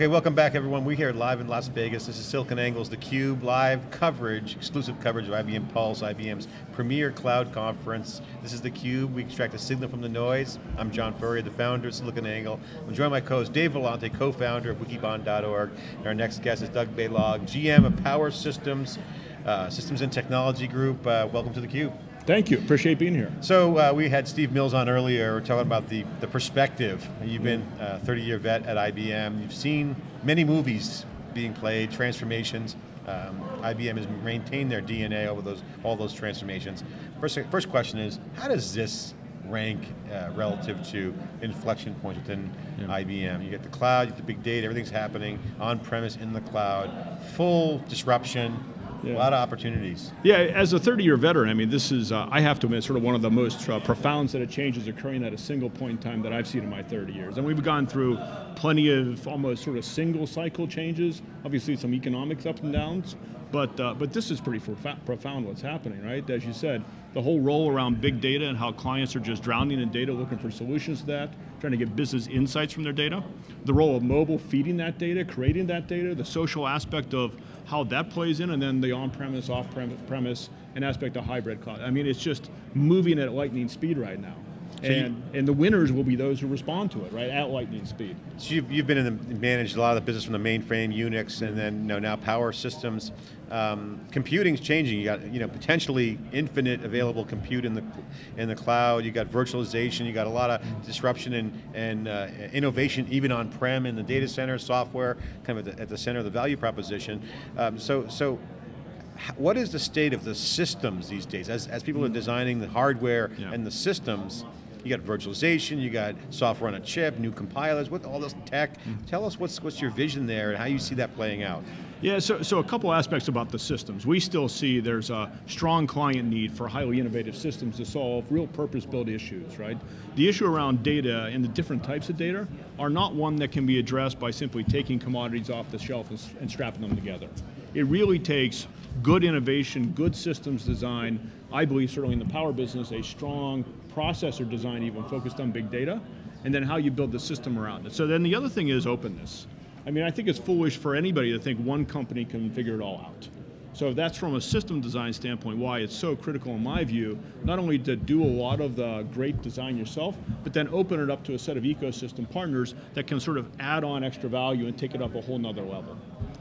Okay, welcome back everyone. We're here live in Las Vegas. This is SiliconANGLE's theCUBE live coverage, exclusive coverage of IBM Pulse, IBM's premier cloud conference. This is theCUBE, we extract the signal from the noise. I'm John Furrier, the founder of SiliconANGLE. I'm joined by my co-host Dave Vellante, co-founder of wikibon.org. And our next guest is Doug Balog, GM of Power Systems, uh, Systems and Technology Group. Uh, welcome to theCUBE. Thank you, appreciate being here. So uh, we had Steve Mills on earlier, we're talking about the, the perspective. You've been a 30 year vet at IBM, you've seen many movies being played, transformations. Um, IBM has maintained their DNA over those all those transformations. First, first question is, how does this rank uh, relative to inflection points within yeah. IBM? You get the cloud, you get the big data, everything's happening on-premise in the cloud, full disruption, yeah. A lot of opportunities. Yeah, as a 30-year veteran, I mean, this is, uh, I have to admit, sort of one of the most uh, profound set of changes occurring at a single point in time that I've seen in my 30 years. And we've gone through plenty of almost sort of single cycle changes, obviously some economics ups and downs, but, uh, but this is pretty profound what's happening, right? As you said, the whole role around big data and how clients are just drowning in data looking for solutions to that, trying to get business insights from their data. The role of mobile feeding that data, creating that data, the social aspect of how that plays in, and then the on-premise, off-premise, and aspect of hybrid cloud. I mean, it's just moving at lightning speed right now. So and, you, and the winners will be those who respond to it, right, at lightning speed. So you've, you've been in the, managed a lot of the business from the mainframe, Unix, and then you know, now power systems. Um, computing's changing. You got you know potentially infinite available compute in the in the cloud. You got virtualization. You got a lot of disruption and and uh, innovation even on prem in the data center software, kind of at the, at the center of the value proposition. Um, so so what is the state of the systems these days? As, as people are designing the hardware yeah. and the systems, you got virtualization, you got software on a chip, new compilers, what all this tech. Mm. Tell us what's what's your vision there and how you see that playing out. Yeah, so, so a couple aspects about the systems. We still see there's a strong client need for highly innovative systems to solve real purpose-built issues, right? The issue around data and the different types of data are not one that can be addressed by simply taking commodities off the shelf and, and strapping them together. It really takes good innovation, good systems design, I believe certainly in the power business, a strong processor design even focused on big data, and then how you build the system around it. So then the other thing is openness. I mean, I think it's foolish for anybody to think one company can figure it all out. So that's from a system design standpoint why it's so critical in my view, not only to do a lot of the great design yourself, but then open it up to a set of ecosystem partners that can sort of add on extra value and take it up a whole nother level.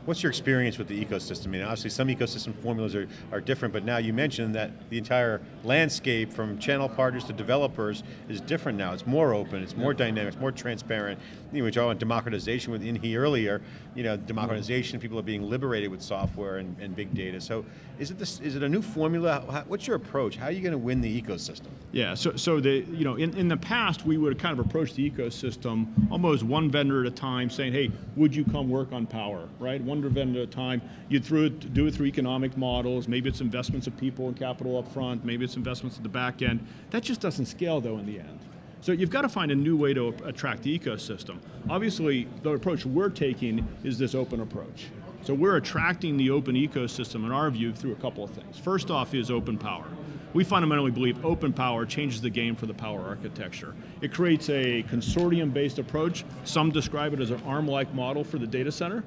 What's your experience with the ecosystem? I mean, obviously some ecosystem formulas are, are different, but now you mentioned that the entire landscape from channel partners to developers is different now. It's more open, it's more dynamic, it's more transparent. You know, we talked about democratization within here earlier, you know, democratization, mm-hmm. people are being liberated with software and, and big data. So is it this, is it a new formula? How, what's your approach? How are you going to win the ecosystem? Yeah, so, so the, you know, in, in the past we would kind of approach the ecosystem almost one vendor at a time saying, hey, would you come work on power, right? One vendor at a time. You through it, do it through economic models, maybe it's investments of people and capital up front, maybe it's investments at the back end. That just doesn't scale though in the end. So you've got to find a new way to attract the ecosystem. Obviously, the approach we're taking is this open approach. So we're attracting the open ecosystem in our view through a couple of things. First off is open power. We fundamentally believe open power changes the game for the power architecture. It creates a consortium-based approach. Some describe it as an ARM-like model for the data center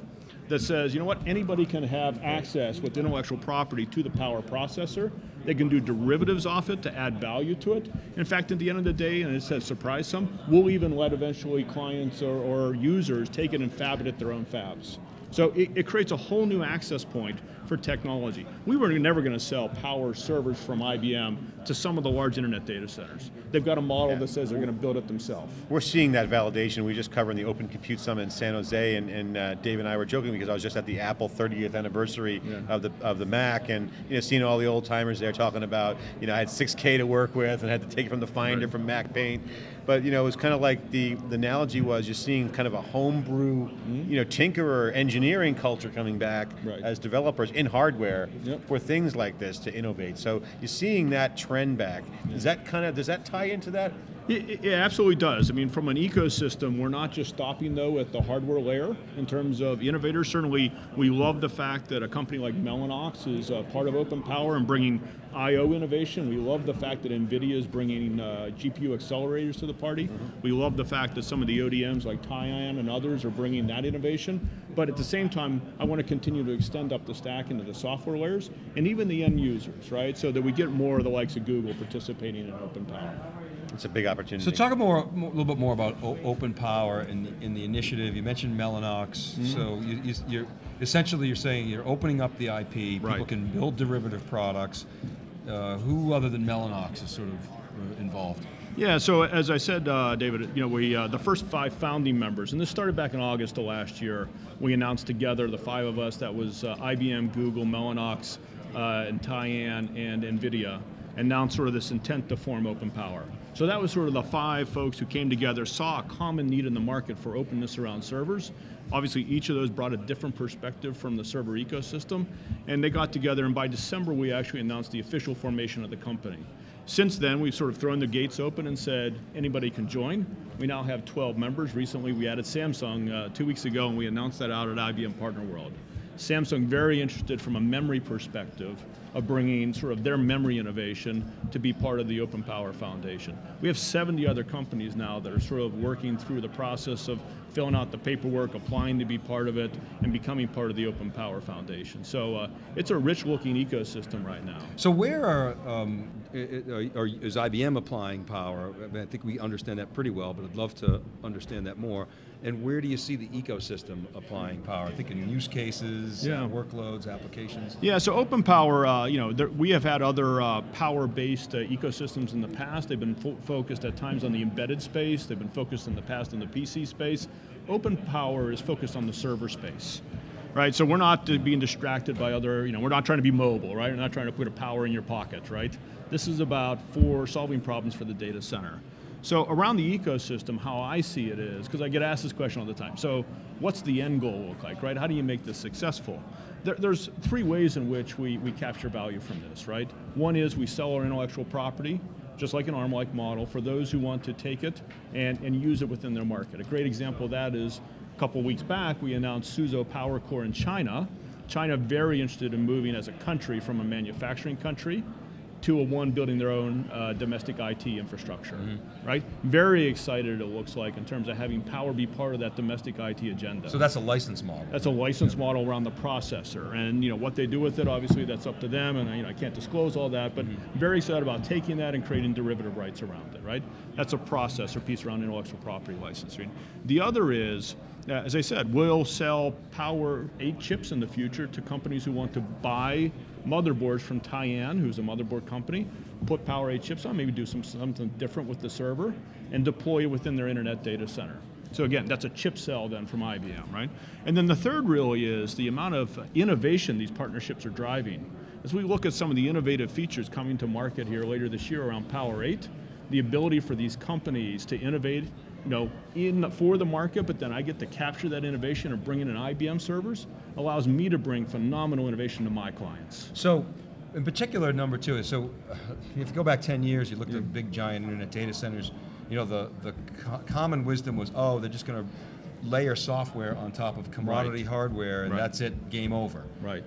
that says, you know what, anybody can have access with intellectual property to the power processor. They can do derivatives off it to add value to it. In fact, at the end of the day, and it says surprise some, we'll even let eventually clients or, or users take it and fab it at their own fabs. So it, it creates a whole new access point for technology. We were never going to sell power servers from IBM to some of the large internet data centers. They've got a model yeah. that says they're going to build it themselves. We're seeing that validation. We just covered in the Open Compute Summit in San Jose, and, and uh, Dave and I were joking because I was just at the Apple 30th anniversary yeah. of the of the Mac, and you know, seeing all the old timers there talking about, you know, I had 6K to work with and had to take it from the Finder right. from MacPaint. but you know, it was kind of like the, the analogy was you're seeing kind of a homebrew, you know, tinkerer engineering culture coming back Right. as developers in hardware Yep. for things like this to innovate. So you're seeing that trend back. Does that kind of does that tie into that? It, it- absolutely does. I mean, from an ecosystem, we're not just stopping though at the hardware layer in terms of innovators. Certainly, we love the fact that a company like Mellanox is uh, part of Open Power and bringing I/O innovation. We love the fact that NVIDIA is bringing uh, GPU accelerators to the party. We love the fact that some of the ODMs like Tyan and others are bringing that innovation. But at the same time, I want to continue to extend up the stack into the software layers and even the end users, right? So that we get more of the likes of Google participating in Open Power. It's a big opportunity. So talk more, more- a little bit more about o- open power and the, in the initiative. You mentioned Mellanox. Mm-hmm. So you, you, you're essentially you're saying you're opening up the IP. People Right. can build derivative products. Uh, who other than Mellanox is sort of uh, involved? Yeah, so as I said, uh, David, you know, we uh, the first five founding members, and this started back in August of last year. We announced together the five of us. That was uh, IBM, Google, Mellanox, uh, and Tyan, and Nvidia, and announced sort of this intent to form Open Power. So that was sort of the five folks who came together, saw a common need in the market for openness around servers. Obviously, each of those brought a different perspective from the server ecosystem, and they got together. And by December, we actually announced the official formation of the company. Since then, we've sort of thrown the gates open and said anybody can join. We now have 12 members. Recently, we added Samsung uh, two weeks ago, and we announced that out at IBM Partner World. Samsung very interested from a memory perspective of bringing sort of their memory innovation to be part of the Open Power Foundation. We have 70 other companies now that are sort of working through the process of filling out the paperwork, applying to be part of it, and becoming part of the Open Power Foundation. So uh, it's a rich-looking ecosystem right now. So where are, um, i- are, is IBM applying power? I, mean, I think we understand that pretty well, but I'd love to understand that more. And where do you see the ecosystem applying power? I think in use cases, uh, Yeah. workloads, applications. Yeah, so Open Power, uh, you know, there, we have had other uh, power-based uh, ecosystems in the past. They've been fo- focused at times on the embedded space. They've been focused in the past on the PC space. Open Power is focused on the server space, right? So we're not uh, being distracted by other, you know, we're not trying to be mobile, right? We're not trying to put a power in your pocket, right? This is about for solving problems for the data center. So around the ecosystem, how I see it is, because I get asked this question all the time. So what's the end goal look like, right? How do you make this successful? There, there's three ways in which we, we capture value from this, right? One is we sell our intellectual property, just like an ARM-like model, for those who want to take it and, and use it within their market. A great example of that is a couple weeks back, we announced Suzhou Power Core in China. China very interested in moving as a country from a manufacturing country to a one building their own uh, domestic IT infrastructure, right? Very excited it looks like in terms of having power be part of that domestic IT agenda. So that's a license model. That's a license model around the processor, and you know what they do with it. Obviously, that's up to them, and you know I can't disclose all that. But very excited about taking that and creating derivative rights around it. Right? That's a processor piece around intellectual property licensing. The other is, uh, as I said, we'll sell Power Eight chips in the future to companies who want to buy motherboards from Tyan, who's a motherboard company, put Power 8 chips on, maybe do some something different with the server, and deploy it within their internet data center. So again, that's a chip sell then from IBM, right? And then the third really is the amount of innovation these partnerships are driving. As we look at some of the innovative features coming to market here later this year around Power 8, the ability for these companies to innovate, you know, in for the market, but then I get to capture that innovation and bring it in IBM servers, allows me to bring phenomenal innovation to my clients. So, in particular, number two is so. uh, If you go back ten years, you looked at big giant internet data centers. You know, the the co- common wisdom was, oh, they're just going to layer software on top of commodity Right. hardware, and Right. that's it, game over. Right.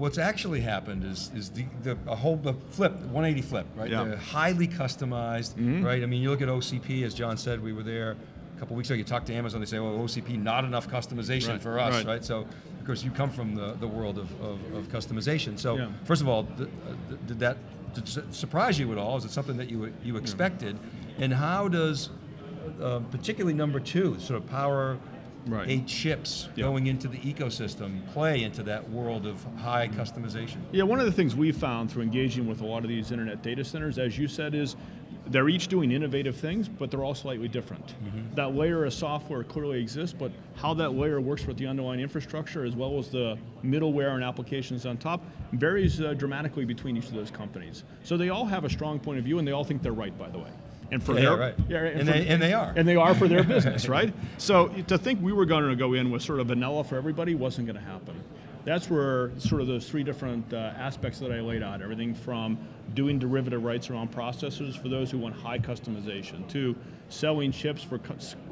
What's actually happened is is the, the a whole the flip 180 flip right Yeah. They're highly customized right I mean you look at OCP as John said we were there a couple weeks ago you talk to Amazon they say oh OCP not enough customization Right, for us right. right. so of course you come from the, the world of, of, of customization so Yeah. first of all th- uh, did that surprise you at all is it something that you you expected and how does uh, particularly number two sort of power Right. eight chips Yeah. going into the ecosystem play into that world of high customization Yeah, one of the things we found through engaging with a lot of these internet data centers, as you said, is they're each doing innovative things, but they're all slightly different. That layer of software clearly exists, but how that layer works with the underlying infrastructure as well as the middleware and applications on top varies uh, dramatically between each of those companies. So they all have a strong point of view and they all think they're right, by the way. And for Yeah, their right. yeah, And for- they- and they are. and they are for their business, right? So to think we were going to go in with sort of vanilla for everybody wasn't going to happen. That's where sort of those three different uh, aspects that I laid out, everything from doing derivative rights around processors for those who want high customization, to selling chips for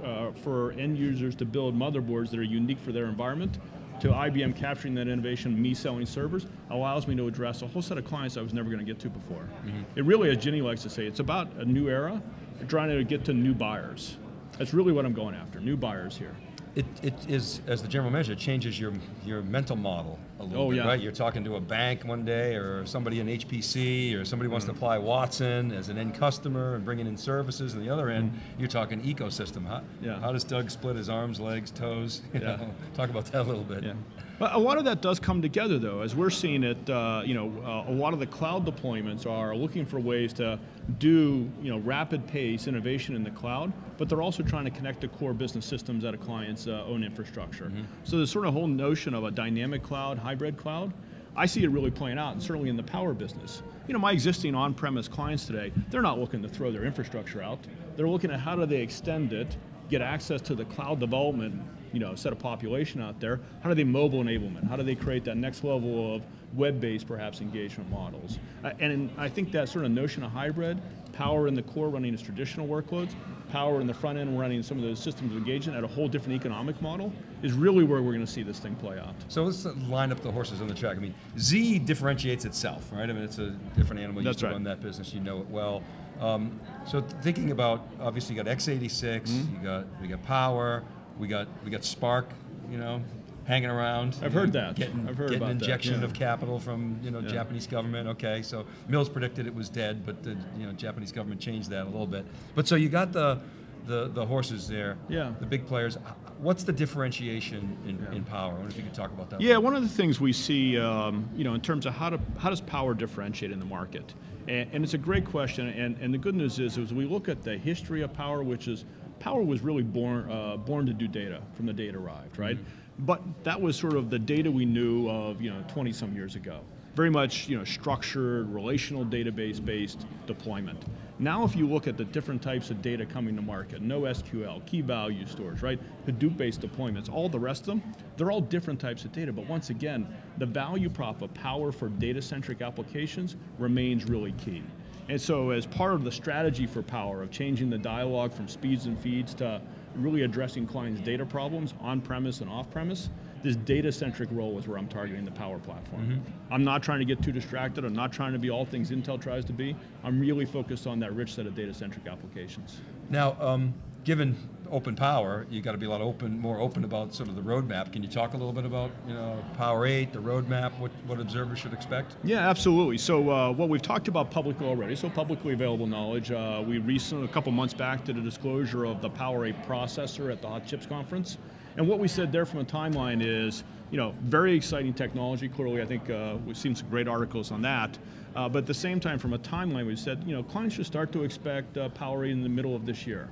uh, for end users to build motherboards that are unique for their environment, to IBM capturing that innovation, me selling servers, allows me to address a whole set of clients I was never going to get to before. Mm-hmm. It really, as Ginni likes to say, it's about a new era, trying to get to new buyers. That's really what I'm going after, new buyers here. It, it is, as the general manager, it changes your, your mental model a little Oh, bit, yeah. right? You're talking to a bank one day, or somebody in HPC, or somebody wants to Mm-hmm. apply Watson as an end customer and bringing in services. And the other end, you're talking ecosystem. How. Yeah. how does Doug split his arms, legs, toes? You Yeah. know, talk about that a little bit. Yeah. But a lot of that does come together, though, as we're seeing it. Uh, you know, uh, a lot of the cloud deployments are looking for ways to do you know rapid pace innovation in the cloud, but they're also trying to connect to core business systems at a client's uh, own infrastructure. So there's sort of a whole notion of a dynamic cloud, hybrid cloud. I see it really playing out, and certainly in the power business. You know, my existing on-premise clients today, they're not looking to throw their infrastructure out. They're looking at how do they extend it, get access to the cloud development, you know, set of population out there. How do they mobile enablement? How do they create that next level of web-based, perhaps, engagement models? Uh, and I think that sort of notion of hybrid, power in the core running its traditional workloads, power in the front end running some of those systems of engagement at a whole different economic model, is really where we're going to see this thing play out. So let's uh, line up the horses on the track. I mean, Z differentiates itself, right? I mean, it's a different animal. You That's used to right. run that business, you know it well. Um, so thinking about obviously you got x86, Mm-hmm. you got we got Power, we got we got SPARC, you know, hanging around. I've heard that. Getting, I've heard getting about that, injection yeah. of capital from you know Yeah. Japanese government. Okay, so Mills predicted it was dead, but the you know Japanese government changed that a little bit. But so you got the the, the horses there, Yeah. the big players. What's the differentiation in, in power? I wonder if you could talk about that. Yeah, one of the things we see, um, you know, in terms of how to how does power differentiate in the market, and, and it's a great question. And, and the good news is, is we look at the history of power, which is power was really born uh, born to do data from the day it arrived, right? But that was sort of the data we knew of, you know, 20 some years ago. Very much, you know, structured, relational database based deployment. Now, if you look at the different types of data coming to market, NoSQL, key value stores, right? Hadoop-based deployments, all the rest of them, they're all different types of data. But once again, the value prop of power for data-centric applications remains really key. And so, as part of the strategy for power of changing the dialogue from speeds and feeds to really addressing clients' data problems on-premise and off-premise, this data-centric role is where I'm targeting the power platform. I'm not trying to get too distracted. I'm not trying to be all things Intel tries to be. I'm really focused on that rich set of data-centric applications. Now, um, given open power, you got to be a lot open, more open about sort of the roadmap. Can you talk a little bit about you know Power Eight, the roadmap, what what observers should expect? Yeah, absolutely. So uh, what we've talked about publicly already, so publicly available knowledge, uh, we recently, a couple months back, did a disclosure of the Power 8 processor at the Hot Chips Conference. And what we said there from a timeline is, you know, very exciting technology. Clearly, I think uh, we've seen some great articles on that. Uh, but at the same time, from a timeline, we said, you know, clients should start to expect uh, Power 8 in the middle of this year.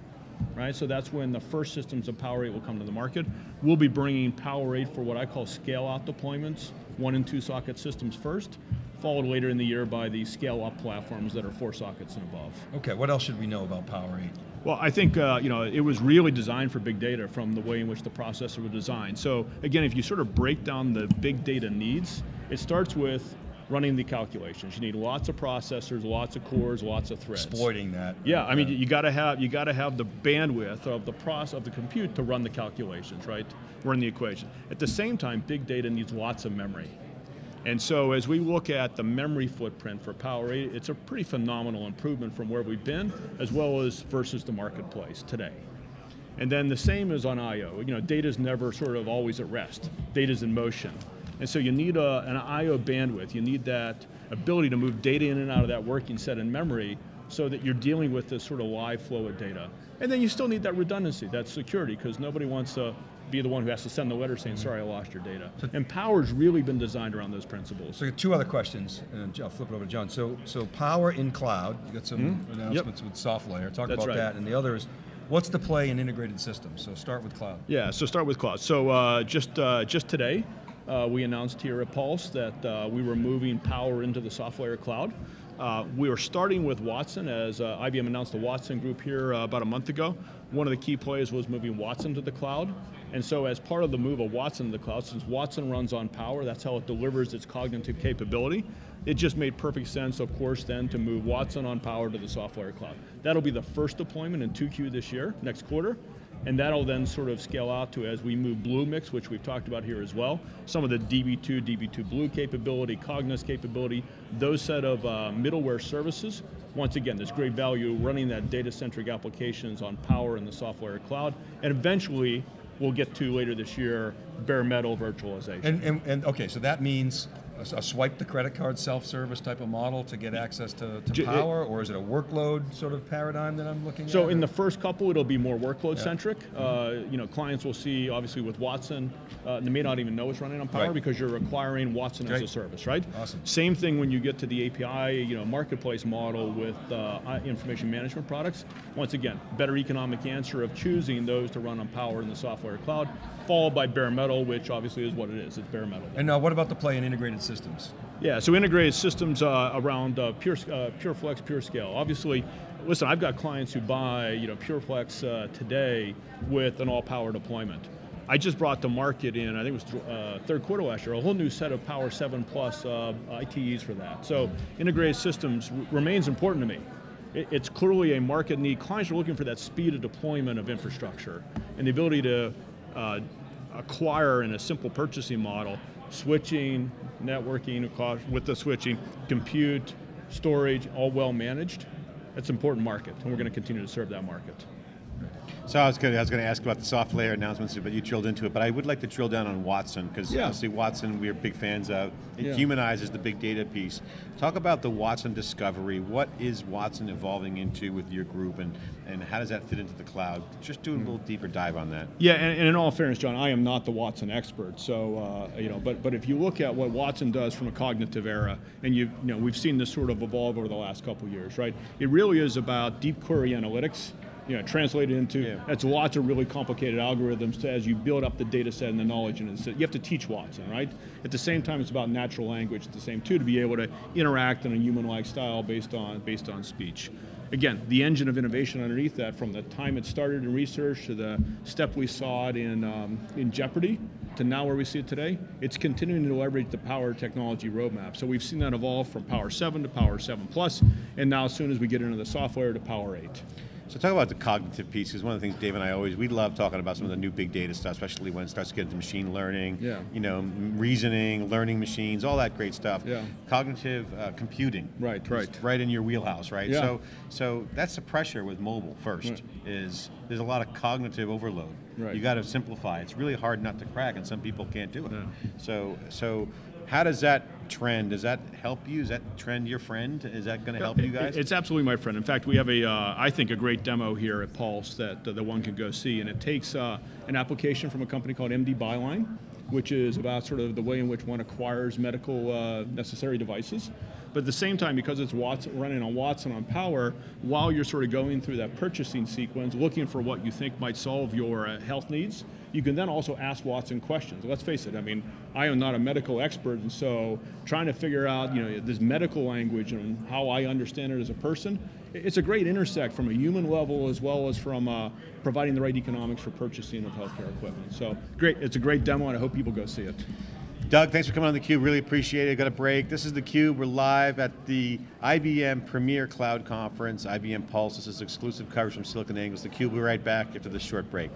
Right, so that's when the first systems of Power 8 will come to the market. We'll be bringing Power 8 for what I call scale-out deployments, one and two socket systems first, followed later in the year by the scale-up platforms that are four sockets and above. Okay, what else should we know about Power Eight? Well, I think uh, you know it was really designed for big data from the way in which the processor was designed. So again, if you sort of break down the big data needs, it starts with running the calculations. You need lots of processors, lots of cores, lots of threads. Exploiting that. Yeah, I mean, you got to have you got to have the bandwidth of the process of the compute to run the calculations, right? Run the equation. At the same time, big data needs lots of memory. And so as we look at the memory footprint for Power 8, it's a pretty phenomenal improvement from where we've been, as well as versus the marketplace today. And then the same is on I/O. You know, data's never sort of always at rest. Data's in motion, and so you need a, an I/O bandwidth. You need that ability to move data in and out of that working set in memory, so that you're dealing with this sort of live flow of data. And then you still need that redundancy, that security, because nobody wants to be the one who has to send the letter saying, "Sorry, I lost your data." And Power's really been designed around those principles. So two other questions, and I'll flip it over to John. So, so power in cloud. You got some announcements with SoftLayer. Talk Mm-hmm. That's about right. that. And the other is, what's the play in integrated systems? So start with cloud. Yeah, so start with cloud. So uh, just uh, just today, uh, we announced here at Pulse that uh, we were moving power into the SoftLayer cloud. Uh, we were starting with Watson as uh, IBM announced the Watson group here uh, about a month ago. One of the key plays was moving Watson to the cloud. And so, as part of the move of Watson to the cloud, since Watson runs on Power, that's how it delivers its cognitive capability. It just made perfect sense, of course, then to move Watson on Power to the SoftLayer cloud. That'll be the first deployment in 2Q this year, next quarter. And that'll then sort of scale out to as we move Bluemix, which we've talked about here as well. Some of the DB2, DB2 BLU capability, Cognos capability, those set of uh, middleware services. Once again, there's great value running that data-centric applications on Power in the SoftLayer cloud. And eventually, we'll get to later this year, bare metal virtualization. And, and, and okay, so that means a, a swipe the credit card self-service type of model to get access to, to J- it- power, or is it a workload sort of paradigm that I'm looking So at? So in or- the first couple, it'll be more workload centric. Uh, you know, clients will see obviously with Watson, uh, they may not even know it's running on Power Right. because you're requiring Watson as a service, right? Awesome. Same thing when you get to the API, you know, marketplace model with uh, information management products. Once again, better economic answer of choosing those to run on Power in the SoftLayer cloud, followed by bare metal, which obviously is what it is. It's bare metal. and now, what about the play in integrated systems? Yeah, so integrated systems uh, around uh, Pure, uh, PureFlex, PureScale. Obviously, listen, I've got clients who buy you know PureFlex uh, today with an all-power deployment. I just brought to market in, I think it was uh, third quarter last year, a whole new set of Power 7 Plus uh, ITEs for that. So integrated systems remains important to me. It- It's clearly a market need. Clients are looking for that speed of deployment of infrastructure and the ability to uh, acquire in a simple purchasing model, switching, networking with the switching, compute, storage, all well managed. That's an important market, and we're going to continue to serve that market. So I was going to, I was going to ask about the SoftLayer announcements, but you drilled into it. But I would like to drill down on Watson because Yeah. obviously Watson we're big fans of. It Yeah. humanizes the big data piece. Talk about the Watson discovery. What is Watson evolving into with your group, and and how does that fit into the cloud? Just do a little deeper dive on that. Yeah, and, and in all fairness, John, I am not the Watson expert. So uh, you know, but but if you look at what Watson does from a cognitive era, and you you know we've seen this sort of evolve over the last couple years, right? It really is about deep query analytics. You know, translated into Yeah. that's lots of really complicated algorithms to, as you build up the data set and the knowledge, and you have to teach Watson, right? At the same time, it's about natural language. At the same too, to be able to interact in a human-like style based on based on speech again, the engine of innovation underneath that, from the time it started in research to the step we saw it in, um, in Jeopardy to now where we see it today, it's continuing to leverage the Power technology roadmap. So we've seen that evolve from Power 7 to Power 7 Plus, and now as soon as we get into the software to Power 8. So talk about the cognitive piece, because one of the things Dave and I always we love talking about some of the new big data stuff, especially when it starts to get into machine learning, Yeah. you know, reasoning, learning machines, all that great stuff. Yeah. Cognitive uh, computing, Right, right. right in your wheelhouse, right? Yeah. So so that's the pressure with mobile. First Right. is there's a lot of cognitive overload. Right. You got to simplify. It's really hard not to crack, and some people can't do it. So so. How does that trend? Does that help you? Is that trend your friend? Is that going to help you guys? It's absolutely my friend. In fact, we have a, uh, I think, a great demo here at Pulse that, uh, one can go see. And it takes uh, an application from a company called MD Buyline, which is about sort of the way in which one acquires medical uh, necessary devices. But at the same time, because it's running on Watson on Power, while you're sort of going through that purchasing sequence, looking for what you think might solve your uh, health needs, you can then also ask Watson questions. Let's face it, I mean, I am not a medical expert, and so trying to figure out, you know, this medical language and how I understand it as a person, it's a great intersect from a human level as well as from uh, providing the right economics for purchasing of healthcare equipment. So great, it's a great demo, and I hope people go see it. Doug, thanks for coming on theCUBE. Really appreciate it. Got a break. This is theCUBE. We're live at the IBM Premier Cloud Conference, IBM Pulse. This is exclusive coverage from SiliconANGLE. theCUBE. We'll be right back after this short break.